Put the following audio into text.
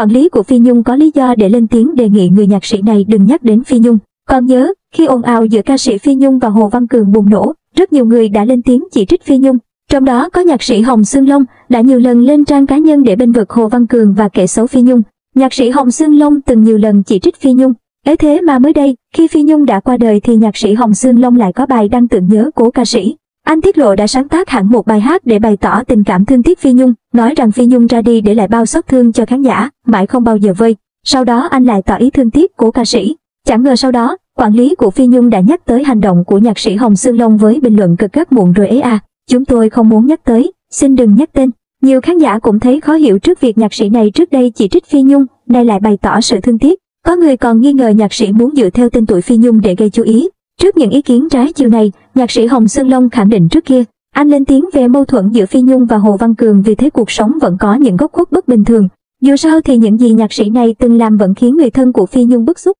Quản lý của Phi Nhung có lý do để lên tiếng đề nghị người nhạc sĩ này đừng nhắc đến Phi Nhung. Còn nhớ, khi ồn ào giữa ca sĩ Phi Nhung và Hồ Văn Cường bùng nổ, rất nhiều người đã lên tiếng chỉ trích Phi Nhung. Trong đó có nhạc sĩ Hồng Sương Long đã nhiều lần lên trang cá nhân để bên vực Hồ Văn Cường và kể xấu Phi Nhung. Nhạc sĩ Hồng Sương Long từng nhiều lần chỉ trích Phi Nhung. Ấy thế mà mới đây, khi Phi Nhung đã qua đời thì nhạc sĩ Hồng Sương Long lại có bài đăng tưởng nhớ của ca sĩ. Anh tiết lộ đã sáng tác hẳn một bài hát để bày tỏ tình cảm thương tiếc Phi Nhung, nói rằng Phi Nhung ra đi để lại bao xót thương cho khán giả, mãi không bao giờ vơi. Sau đó anh lại tỏ ý thương tiếc của ca sĩ. Chẳng ngờ sau đó, quản lý của Phi Nhung đã nhắc tới hành động của nhạc sĩ Hồng Sương Long với bình luận cực gắt muộn rồi ấy à. Chúng tôi không muốn nhắc tới, xin đừng nhắc tên. Nhiều khán giả cũng thấy khó hiểu trước việc nhạc sĩ này trước đây chỉ trích Phi Nhung, nay lại bày tỏ sự thương tiếc. Có người còn nghi ngờ nhạc sĩ muốn dựa theo tên tuổi Phi Nhung để gây chú ý. Trước những ý kiến trái chiều này, nhạc sĩ Hồng Sương Long khẳng định trước kia, anh lên tiếng về mâu thuẫn giữa Phi Nhung và Hồ Văn Cường vì thế cuộc sống vẫn có những góc khuất bất bình thường. Dù sao thì những gì nhạc sĩ này từng làm vẫn khiến người thân của Phi Nhung bức xúc.